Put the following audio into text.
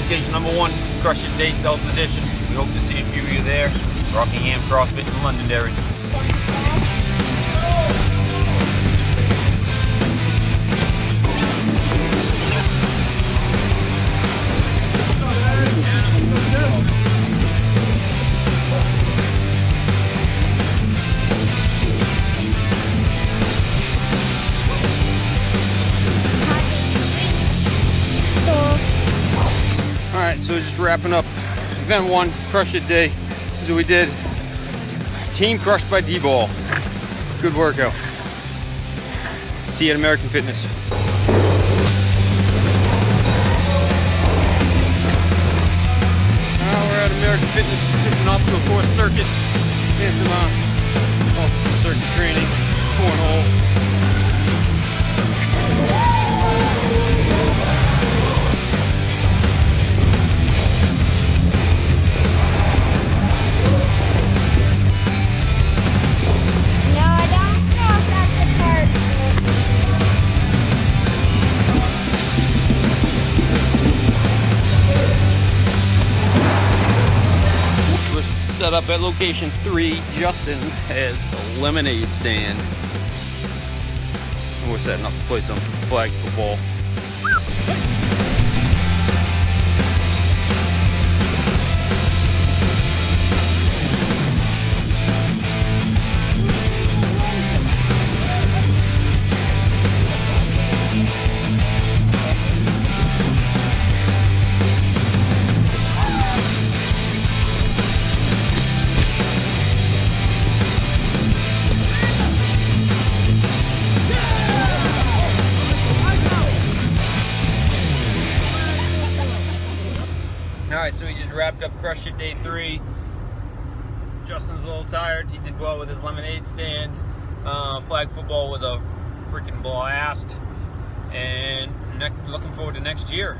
Location number one, Crush It Day South Edition. We hope to see a few of you there. Rockingham CrossFit in Londonderry. Right, so just wrapping up event one, crush it day. So we did team crushed by D-ball. Good workout. See you at American Fitness. Now we're at American Fitness, just an obstacle course circuit. And some uh, obstacle circuit training, set up at location three. Justin has a lemonade stand. We're setting up to play some flag football. Right, so we just wrapped up Crush It Day three. Justin's a little tired. He did well with his lemonade stand. Uh, flag football was a freaking blast. And next, looking forward to next year.